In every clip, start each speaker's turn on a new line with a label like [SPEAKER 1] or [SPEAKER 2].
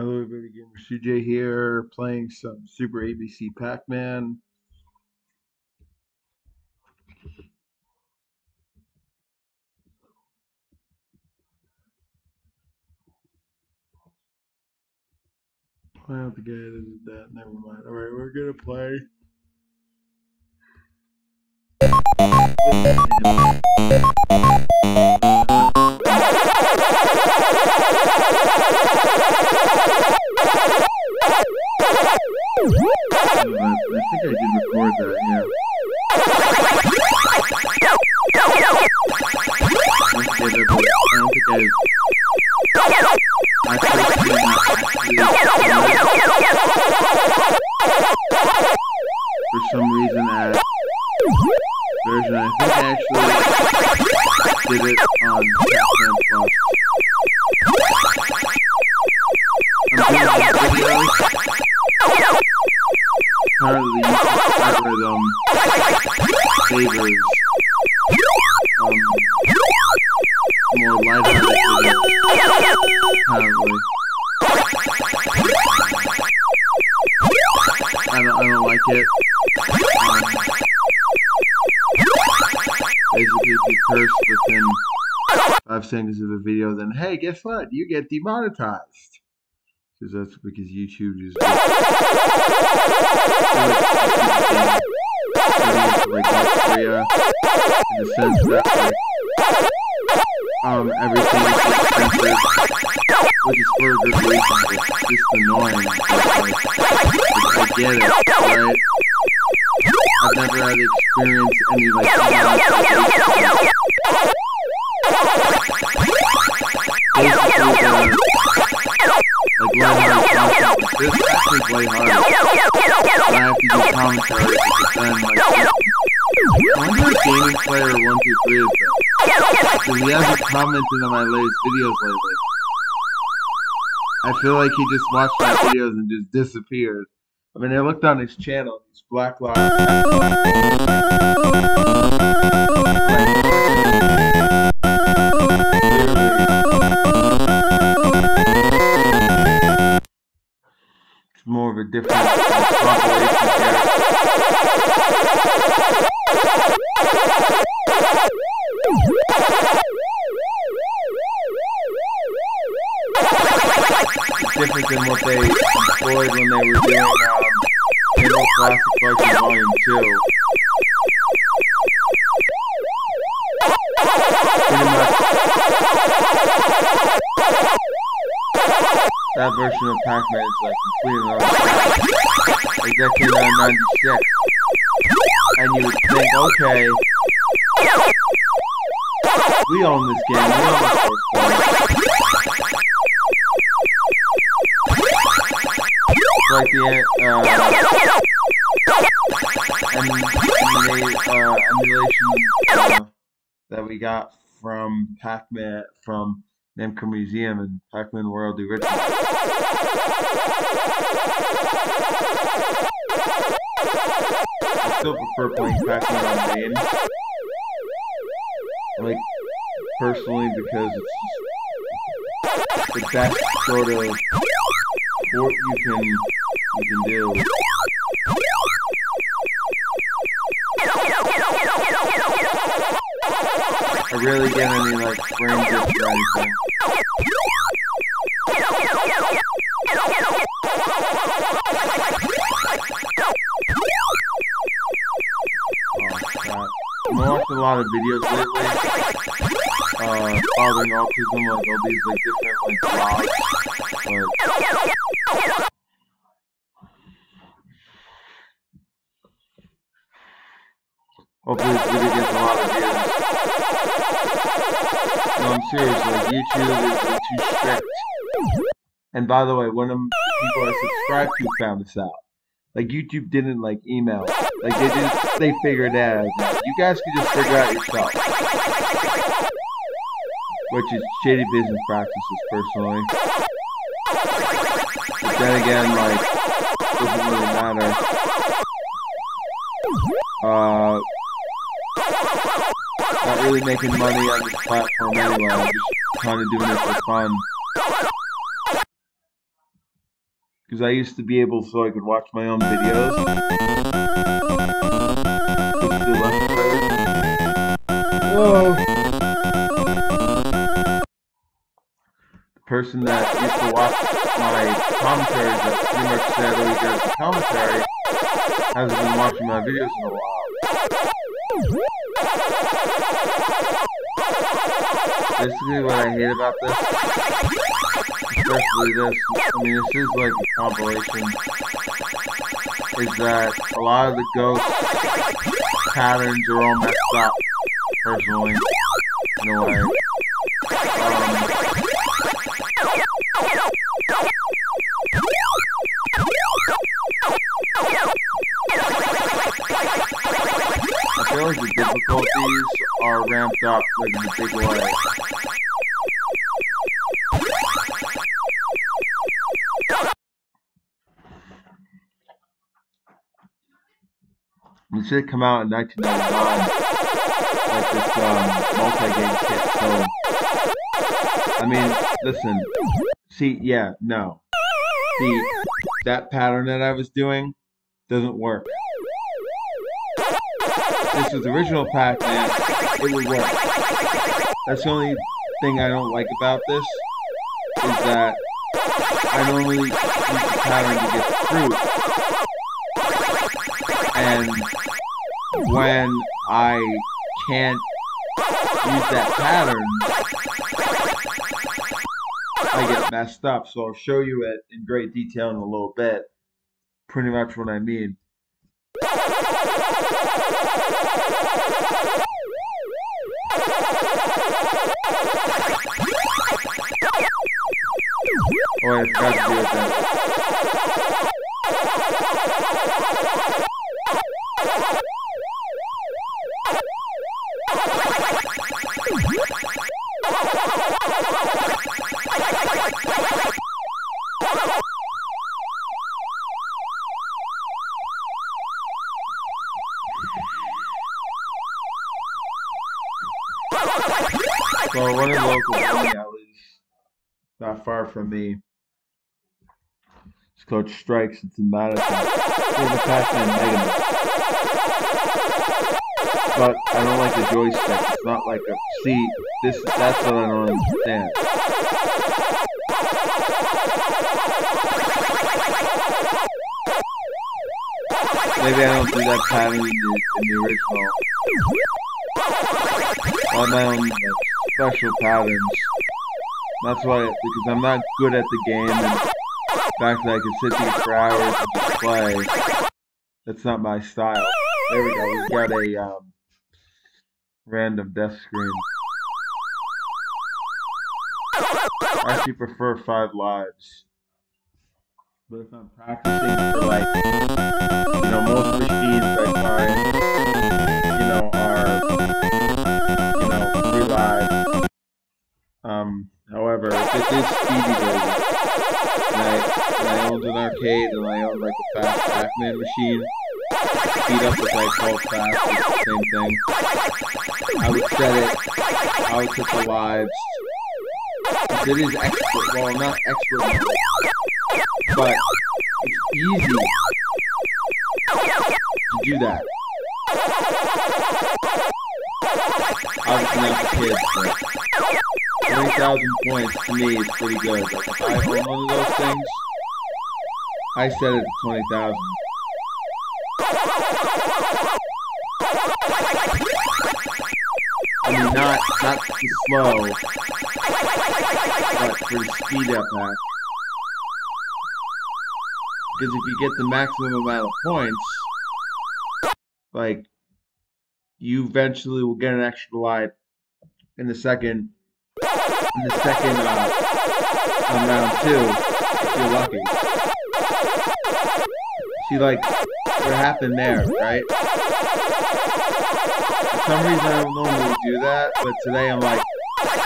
[SPEAKER 1] Hello, everybody. Gamer CJ here, playing some Super ABC Pac-Man. I don't think I edited that. Never mind. All right, we're gonna play. I think I did record that. Yeah. I don't think I I don't think I. I actually for some reason. I actually did it on. Apparently, favors um more lighthearted videos. Apparently. I don't, like it. Um, basically, if you curse within five seconds of a video, then hey, guess what? You get demonetized. Because that's because YouTube is like North Korea in the sense that like um everything is expensive, which is for a good reason. It's just annoying. But, like, I get it, right? I've never had to experience any like. Like. Like, this actually lighthearted. But I have to do commentary because then like Player one two three is. Because he hasn't commented on my latest videos lately. I feel like he just watched my videos and just disappeared. I mean, I looked on his channel. He's Black Lives It's more of a different. It's different than what they employed when they were doing um, Halo Classic Volume 2. That version of Pac-Man is like completely on Like that came out in 96. And you would think, okay, we own this game, we own this source like the uh, emulate, uh, emulation uh, that we got from Pac-Man from Namco Museum and Pac-Man World the original. I still prefer playing Pac-Man on MAME. Like personally because it's the best sort of sport you can you can do. Rarely get any like frame dips or anything. Oh, watched a lot of videos lately. Uh, fathering autism, like all these like different like vlogs. But hopefully this video gets a lot of views. No, I'm serious. Like YouTube is like, too strict. And by the way, one of the people I subscribed to found this out. Like YouTube didn't like email. Like they just they figured it out. You guys can just figure out yourself. Which is shady business practices personally. But then again, like doesn't really matter. Uh not really making money on this platform anyway. I'm just kind of doing it for fun. Because I used to be able so I could watch my own videos. Whoa. The person that used to watch my commentaries that pretty much said, oh, the commentary, hasn't been watching my videos in a while. Basically what I hate about this, especially this, I mean this is like a compilation, is that a lot of the ghost patterns are all messed up, personally, in a way. Up in a big way. It should come out in 1999, like this um, multi-game kit. So, I mean, listen, see, yeah, no, see, that pattern that I was doing doesn't work. This was original Pac-Man, it would work. That's the only thing I don't like about this, is that I normally use the pattern to get fruit, and when I can't use that pattern, I get messed up. So I'll show you it in great detail in a little bit. Pretty much what I mean. Oh, I forgot to do it then. Far from me. It's called Strikes. It's in Madison. It's a Pac-Man Mega But I don't like the joystick. It's not like a see. This that's what I don't understand. Maybe I don't do that pattern in the, in the original. Have my own like, special patterns. That's why, because I'm not good at the game, and the fact that I can sit here for hours and play, that's not my style. There we go, we've got a um, random death screen. I actually prefer five lives. But if I'm practicing for like, you know, most machines I find, you know, are, Um, however, it is speedy version, and I, and I owned an arcade and I owned like a fast Pac-Man machine, speed up is like called fast, it's the same thing. I would set it, I would set the lives. It is expert, well not expert but it's easy to do that. Obviously not for kids, but 20,000 points to me is pretty good. Like if I own one of those things, I set it to 20,000. I mean, not not the slow, but for the speed up pack. Because if you get the maximum amount of points, like, you eventually will get an extra life in the second, in the second, uh, on round two, if you're lucky. See, like, what happened there, right? For some reason, I don't normally do that, but today I'm like,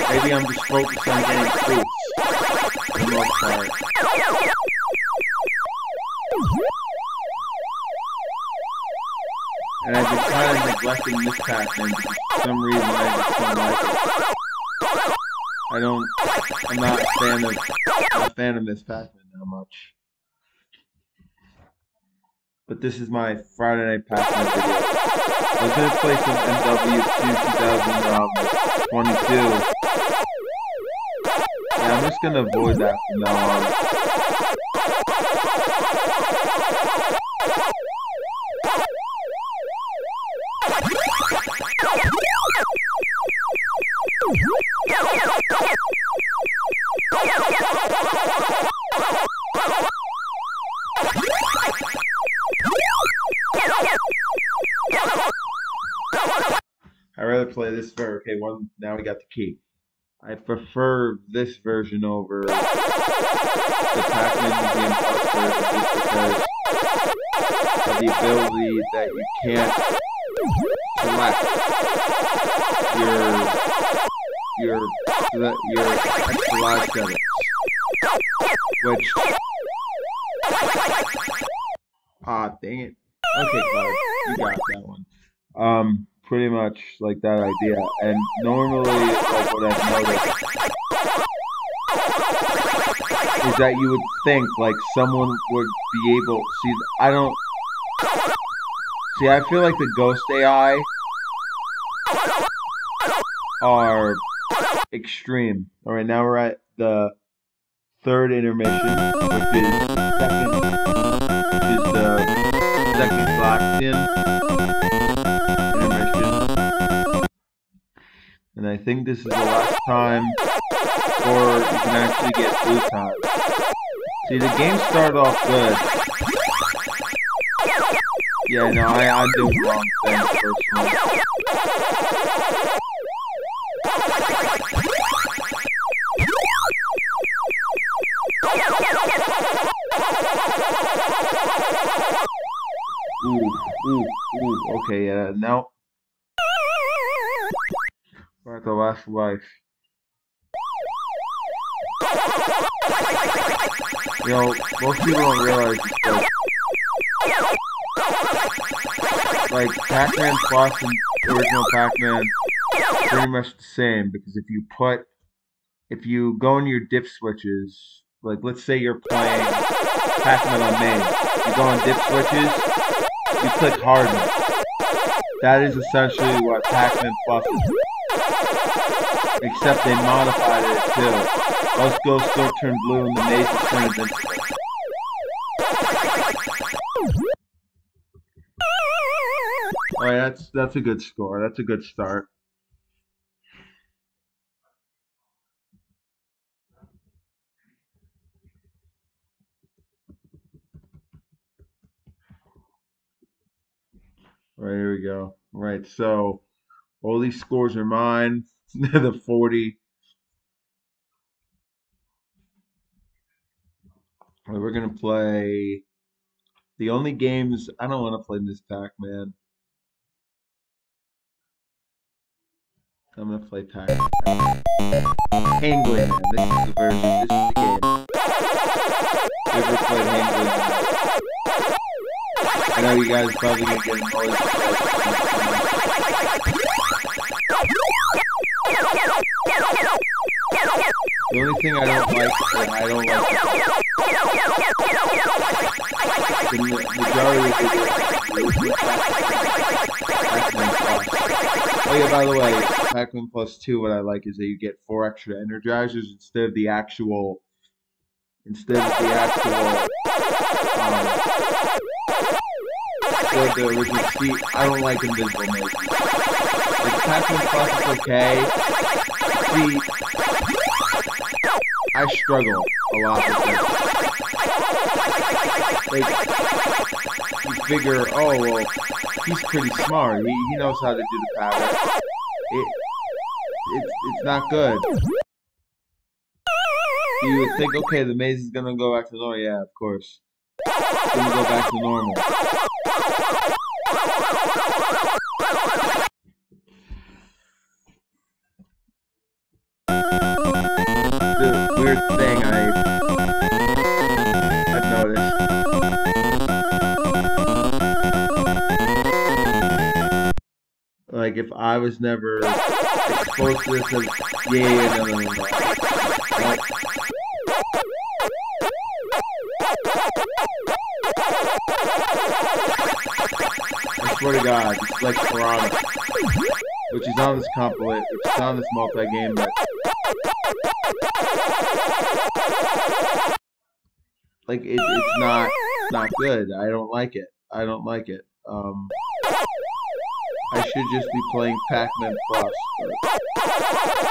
[SPEAKER 1] maybe I'm just focused on getting fruits, for the most part. And I've been kind of neglecting this Pac-Man for some reason I just don't like it. I don't. I'm not a fan of not a fan of Miss Pac-Man that much. But this is my Friday Night Pac-Man video. I was gonna play some MW2 2022. Um, yeah, I'm just gonna avoid that from now on. Got the key. I prefer this version over the Pac-Man Museum because of the ability that you can't select your your your extra which ah dang it. Okay, Clyde, you got that one. Um, much like that idea. And normally, like what I've noticed is that you would think like someone would be able. See, I don't. See, I feel like the Ghost AI are extreme. All right, now we're at the third intermission, which is second, which is the second Galactian. And I think this is the last time, or you can actually get blue time. See, the game started off good. Yeah, no, I, I'm doing wrong things personally. Ooh, ooh, ooh, okay, yeah, now the last life. You know, most people don't realize but like Pac-Man Plus and original Pac-Man pretty much the same because if you put if you go in your dip switches, like let's say you're playing Pac-Man on MAME, you go on dip switches, you click hard. That is essentially what Pac-Man Plus is. Except they modified it too. Most ghosts still turn blue and the mazes turn invincible. Alright, that's that's a good score. That's a good start. All right, here we go. All right, so all these scores are mine. the 40. We're gonna play the only games I don't want to play this Pac-Man. I'm gonna play Pac-Man. Hangman. This is the version. This is the game. I know you guys probably gonna get annoyed. Thing I don't like is I don't like the majority of the Oh yeah, by the way, Pac-Man Plus 2, what I like is that you get four extra energizers instead of the actual instead of the actual um, the, the original see I don't like invisible mazes. Like Pac-Man Plus is okay. See I struggle a lot with this. Like you figure, oh well he's pretty smart. He he knows how to do the pattern. It it's it's not good. You would think, okay, the maze is gonna go back to normal. Yeah, of course. It's gonna go back to normal. Weird thing I I've noticed. Like if I was never exposed to this as yeah, yeah, no, no, no, no. no. swear to God, it's like Piranha, which is on this compilation, which is on this multi-game, but like it, it's not not good. I don't like it. I don't like it. Um, I should just be playing Pac-Man Plus. But...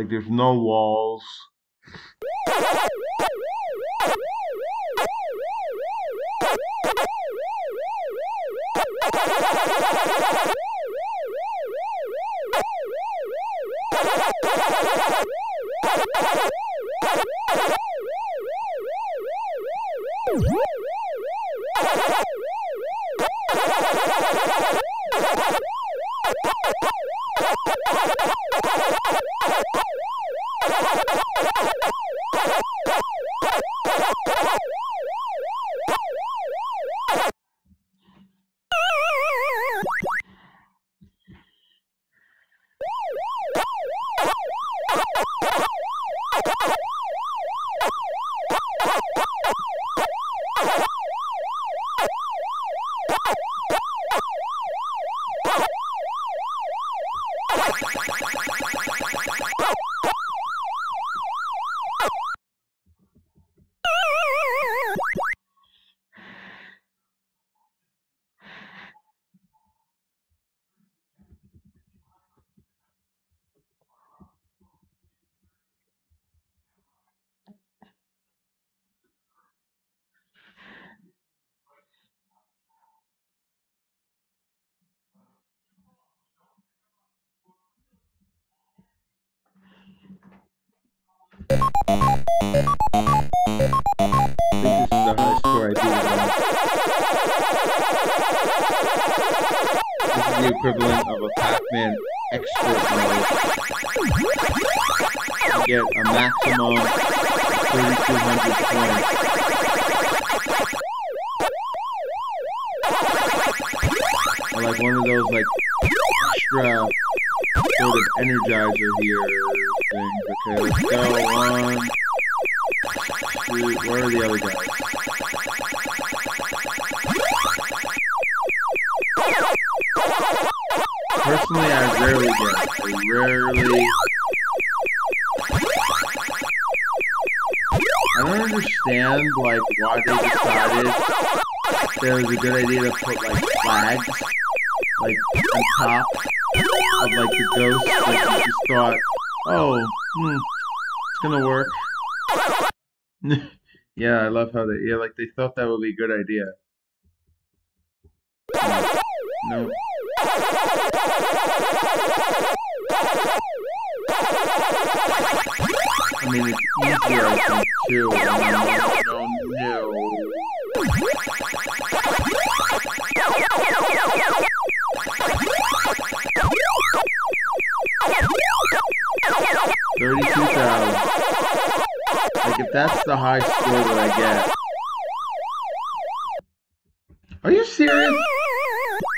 [SPEAKER 1] Like there's no walls. Equivalent of a Pac-Man expert mode. You get a maximum of 3,200 points. Like one of those like extra sort of energizer here things. Okay, let's go. Two, where are the other guys? They decided that it was a good idea to put, like, flags, like, on top of, like, the ghost. Like, you just thought, oh, hmm, it's gonna work. yeah, I love how they, yeah, like, they thought that would be a good idea. No. no. I mean, it's easier, I think, too. Thirty-two thousand. Like if that's the high score that I get. Are you serious?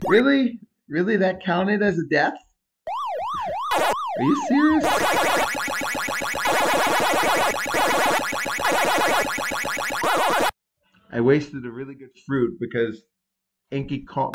[SPEAKER 1] Really? Really? That counted as a death? Are you serious? Wasted a really good fruit because Inky caught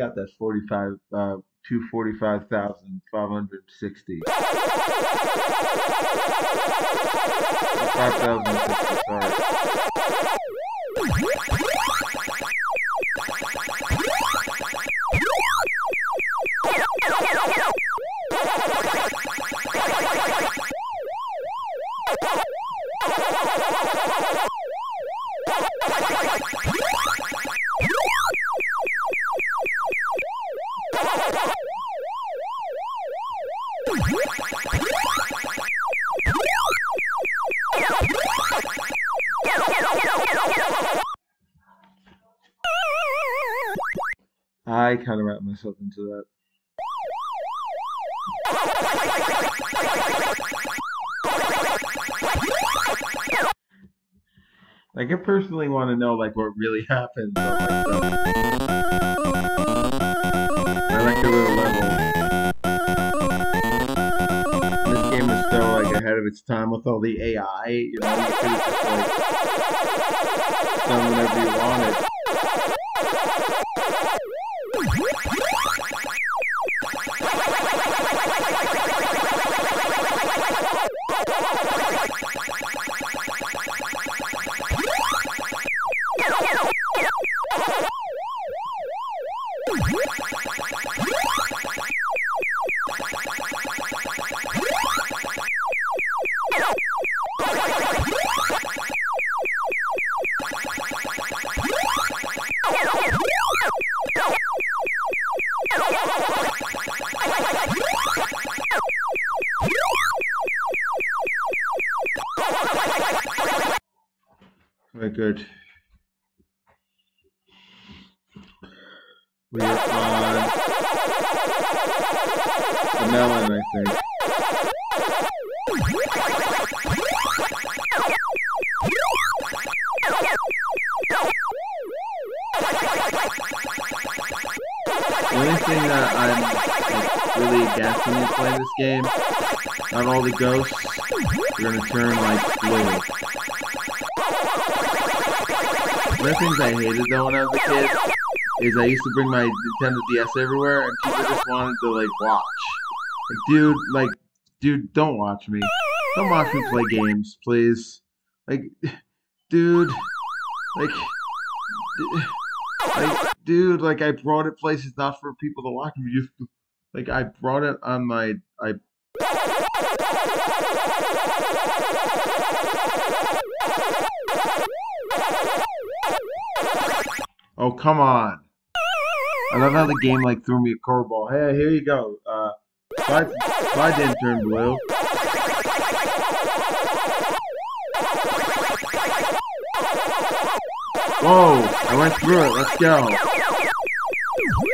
[SPEAKER 1] got that 45, uh, 245,560. 5,060, sorry. I kind of wrapped myself into that. Like, I personally want to know, like, what really happened. I like the little level. This game is still, like, ahead of its time with all the AI. You know, you like, done whatever you wanted. Very good. Not all the ghosts, you're gonna turn like blue. One of the things I hated though when I was a kid is I used to bring my Nintendo DS everywhere and people just wanted to like watch. Like, dude, like, dude, don't watch me. Don't watch me play games, please. Like, dude, like, like, dude, like I brought it places not for people to watch me. Like I brought it on my I Oh, come on. I love how the game like threw me a curveball. Hey, here you go. Uh, slide, slide intern blue. Whoa, I went through it. Let's go.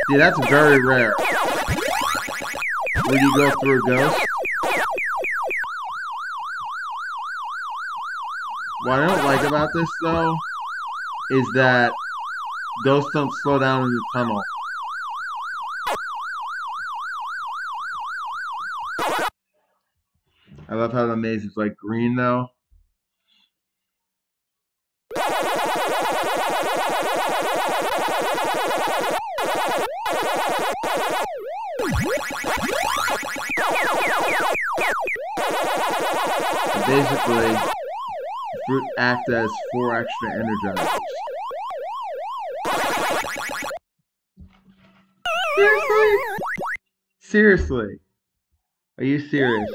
[SPEAKER 1] See, that's very rare. Would you go through a ghost? What I don't like about this, though, is that ghosts don't slow down in the tunnel. I love how the maze is like green, though. basically, act as four extra energizers. Seriously? Seriously? Are you serious?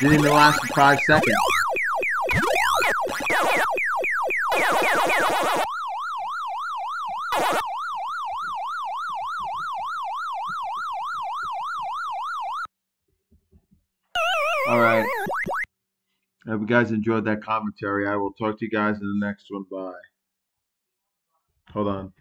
[SPEAKER 1] Didn't even last for five seconds. You guys enjoyed that commentary. I will talk to you guys in the next one. Bye. Hold on.